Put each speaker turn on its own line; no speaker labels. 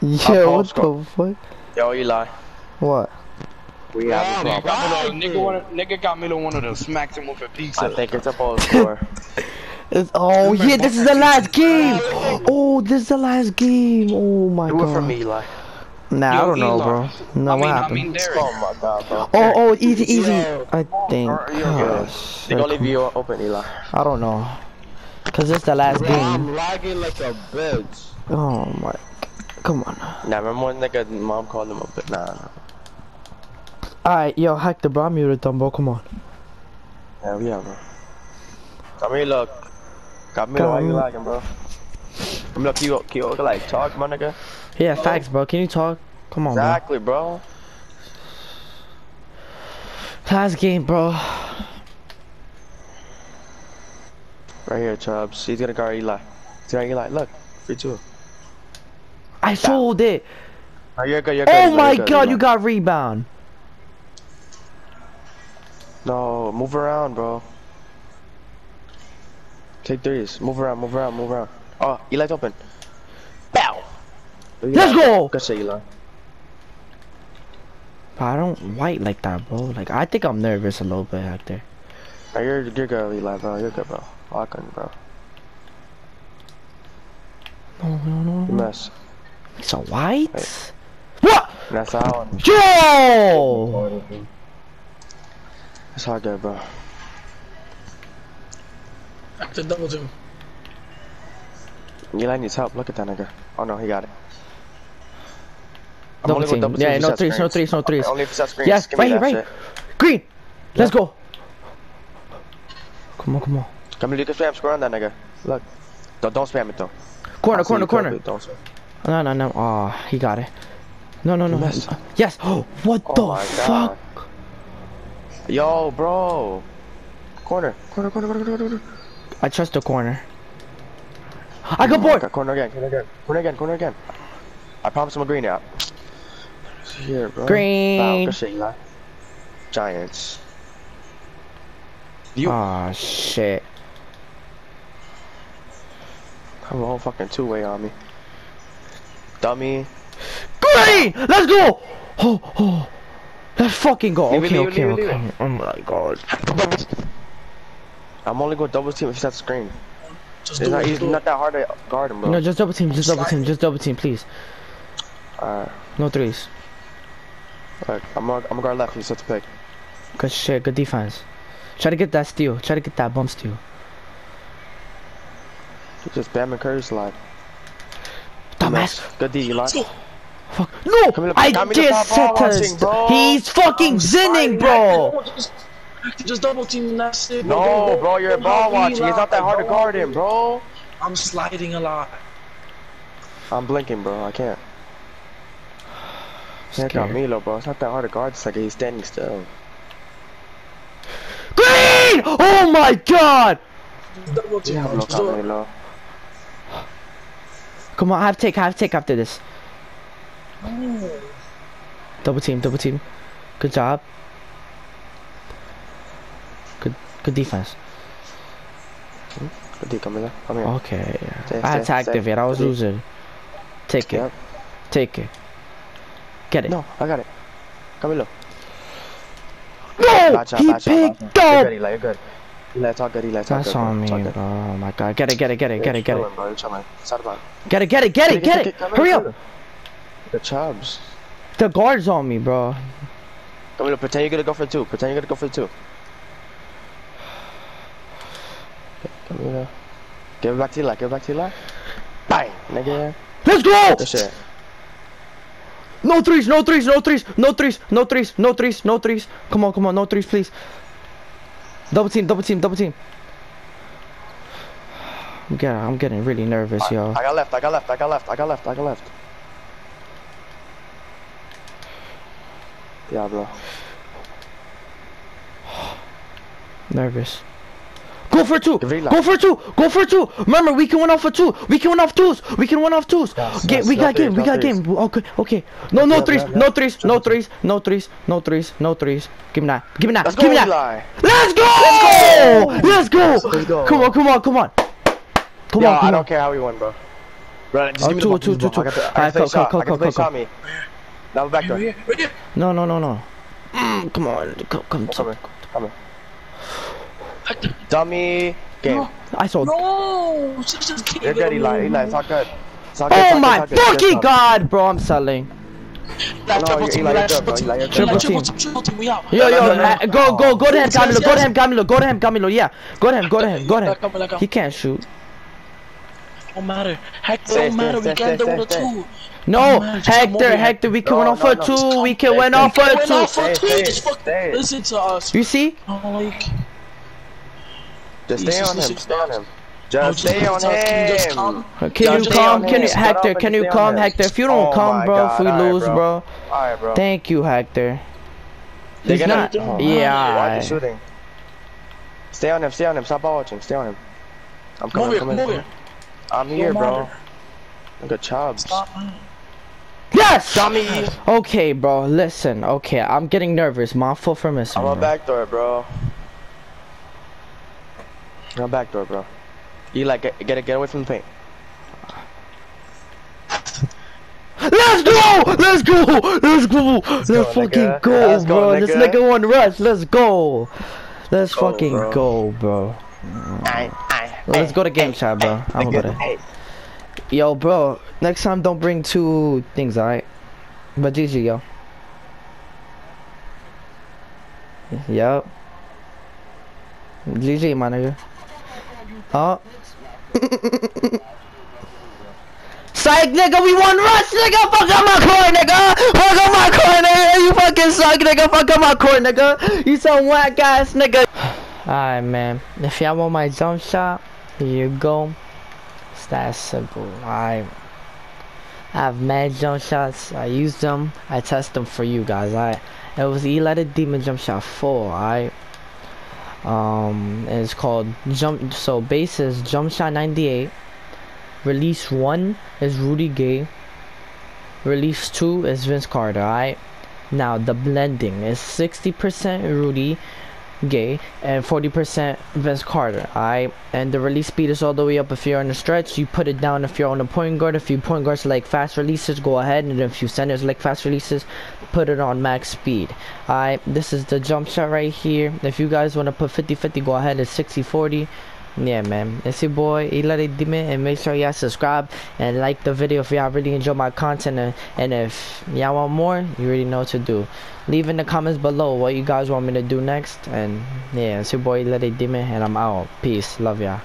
Yo, what the fuck?
Yo, Eli.
What?
We have a problem.
got, me nigga, wanna, nigga got me to one of them smacked him with a pizza.
I think it's a ball score.
It's, oh yeah, this is the last game. Oh, this is the last game. Oh my
Do it for me, Eli.
Nah, I don't know,
Eli.
bro. No,
I
what
mean, I
happened?
mean,
Oh my god, bro.
Oh, oh, easy, easy.
Yo.
I think.
Or- you're good.
shit.
They gonna leave you open, Eli.
I don't know. Cause it's the last
Bro,
game.
I'm lagging like a bitch.
Oh my. Come on.
Nah, remember when nigga mom called him up? Nah, nah.
Alright, yo, hack the bomb I'm muted bro. Come on.
Yeah, we have, bro. Come here, look. Come here, why you lagging, bro? Come look, you, you like talk, my nigga.
Yeah, facts, bro. Can you talk? Come on,
Exactly, bro.
bro. Last game, bro.
Right here, Chubbs. He's gonna guard Eli. He's gonna guard Eli. Look, free two.
I sold it.
Ah, oh, you're good. You're good.
Oh
Eli,
my god, you got rebound.
No, move around, bro. Take threes. Move around. Move around. Move around. Oh, Eli's open. Bow.
Let's go.
Good shit, Eli.
But I don't white like that, bro. Like I think I'm nervous a little bit out there.
Oh, you're you're good, Eli, bro. You're good, bro. Lock on, bro.
No, no, no,
You
no.
mess.
It's a white. What?
And that's how.
Yo!
That's how good, bro.
After double team.
Eli needs help. Look at that nigga. Oh no, he got it. I'm
Double
only going
team.
double
Yeah,
team
no
if
threes,
set
no
screens.
threes, no threes.
Only if set screens.
Yes,
Give
right here, right.
shit.
Green. Let's go. Come on, come on.
Come here, you can spam score on that nigga. Look. Don't, don't spam it though.
Corner, corner,
you
corner.
Don't spam.
No, no, no. Oh, he got it. No, no, no.
You missed.
Yes. Oh, what
Oh
the fuck?
God. Yo, bro. Corner. Corner, corner, corner, corner, corner.
I trust the corner. I got bored.
Corner again, corner again. Corner again, corner again. I promise him a green out. Here, bro.
Green.
Wow, good shit, Eli. Giants. You
Oh shit.
have a whole fucking two-way on me. Dummy.
Green. Let's go. Oh, oh. Let's fucking go.
Leave
Okay,
leave
okay,
leave it,
okay. Oh my god.
I'm only going double team if that's screen.
Just
It's not,
it. Just
not that hard to guard him, bro.
No, just double team. Just double team. Just double team, please.
Alright,
No threes.
look, I'm gonna, I'm gonna guard left. You set to pick.
Good shit. Good defense. Try to get that steal. Try to get that bump steal.
Just bam and curry slide.
Dumbass.
Good D, Eli.
Fuck. No!
Come
I
come here,
just
Papa,
said
watching, bro.
to. He's fucking zinning, bro.
Just, just double team and that's it.
No, bro, you're ball watching. It's not that hard to guard him, bro.
I'm sliding a lot.
I'm blinking, bro. I can't. Can't got
Scared.
Milo, bro. It's not that hard to guard. It's like he's standing still.
Green! Oh my god!
Double team.
Yeah,
bro.
look
Just do
at
it.
Milo.
Come on, I have take, I have take after this. Oh. Double team, double team. Good job. Good, good defense.
Good D, come here. Come here.
Okay.
Stay,
I had to
stay, stay.
activate. I was
Good
losing. Take it.
Yep.
Take it. Get it.
No, I got it. Come here.
No!
Watch
he
watch
picked
watch out. You're
up!
good, Eli. You're good. Eli, it's all good. Eli, it's all
That's on me, bro. Oh my god. Get it, get it, get it, get it, get it.
bro. You're chilling. Side line.
Get it, get it, get it, get it! Hurry up!
The Chubbs.
The guard's on me, bro.
Come here. Pretend you're gonna go for two. Pretend you're gonna go for two. Come here. Give it back to Eli. Give it back to Eli. Bang, nigga.
Let's go!
Good shit.
No threes, no threes, no threes, no threes, no threes, no threes, no threes. Come on, come on, no threes, please. Double team, double team, double team. I'm getting, I'm getting really nervous, yo.
I got left. I got left. I got left. I got left. I got left. Yeah, bro.
Nervous. Go for two. Go for two. Go for two. Remember, we can win off for two. We can win off twos. We can win off twos.
Yes,
Get,
yes,
we
no
got
threes,
game. We got
threes.
game. Okay, okay. No, no
Yeah,
threes.
yeah, yeah.
No threes. No threes. No threes. No threes. No threes. No threes. Give me that.
Let's
Give
go,
me that. Let's go! Let's go!
Let's go.
Come on, come on, come on. Come
Yo,
on,
I don't
on.
care how we win, bro. Bro, just
Oh,
give me
two,
the me the
two.
I got the- I got the shot. I got the shot me. Now back door.
there.
No, no, no, no. Mm, come on, come, come,
Come
come.
here. Come here.
Hector.
Dummy. Game.
No.
I saw.
No, she just can't
You're
get
good, Eli.
away.
Eli, it's all good. It's all good.
Oh
all
my
good, it's all good.
fucking
Good
god, bro! I'm selling.
Left
No,
triple team, left triple team.
bro. Eli, you're
Eli,
good.
Triple
triple
team.
team, triple team, we out.
Yo, yo,
no, no.
uh, go, go, go to him, Camilo.
yes,
Go to him, Camilo. Go to him, Camilo. Yeah, go to him. Go to him. Go to him.
Let go, let go.
He can't shoot.
Don't matter. Hector, don't matter. We
stay,
can do
stay,
it
stay.
No,
man, just come over
Hector. Hector. We can
No,
win off
no,
for two. We can win off for
Went
two.
for two.
stay,
Just fuck.
stay.
Listen to us.
You see?
Like.
Just stay on him.
listen
Stay on him. Just stay on
Can you just
him.
come?
Can you
stay
come? Can you, Hector? Can you
on
come. Hector? If you don't
Oh
come,
my
bro, if we
alright,
lose,
bro.
bro.
Alright, bro.
Thank you, Hector.
They
He's
gonna-
not.
Oh,
Yeah.
Why are you shooting? Stay on him. Stay on him. Stop watching. Stay on him. I'm coming.
here,
coming.
move here.
I'm here, bro.
matter.
Look at Chubbs.
Yes.
Dummy.
Okay, bro. Listen. Okay, I'm getting nervous. My fault for missing.
I'm on
bro.
backdoor, bro. I'm on backdoor, bro. Eli, get get get away from the paint.
Let's go! Let's go! Let's go! Let's,
go,
fucking
nigga.
go,
Let's go,
bro. This
nigga.
nigga want rush. Let's go. Let's
Go,
fucking
bro.
go, bro.
Aye, aye,
Let's
aye,
go to game
aye,
chat, bro. I'm
nigga,
gonna go
aye.
Yo, bro. Next time, don't bring two things, alright? But GG, yo. Yup. GG, my nigga. Oh. Psych, nigga, we won rush, nigga. Fuck up my coin, nigga. Fuck up my coin, nigga. You fucking suck, nigga. Fuck up my coin, nigga. You some whack ass, nigga. Alright, man. If y'all want my jump shot, here you go. It's that simple. Alright. I have mad jump shots. I use them. I test them for you guys. Alright. It was Eli the Demon Jump Shot 4. Alright. Um, it's called Jump. So base is Jump Shot 98. Release 1 is Rudy Gay. Release 2 is Vince Carter. Alright. Now the blending is 60% Rudy Gay and 40% Vince Carter. Alright, and the release speed is all the way up if you're on the stretch. You put it down if you're on the point guard. If you point guards like fast releases, go ahead, and if you centers like fast releases, put it on max speed. Alright, this is the jump shot right here. If you guys want to put 50-50, go ahead. It's 60-40. Yeah, man. It's your boy Eli Dime, and make sure y'all subscribe and like the video if y'all really enjoy my content. And, and if y'all want more, you already know what to do. Leave in the comments below what you guys want me to do next. And yeah, it's your boy Eli Dime, and I'm out. Peace. Love y'all.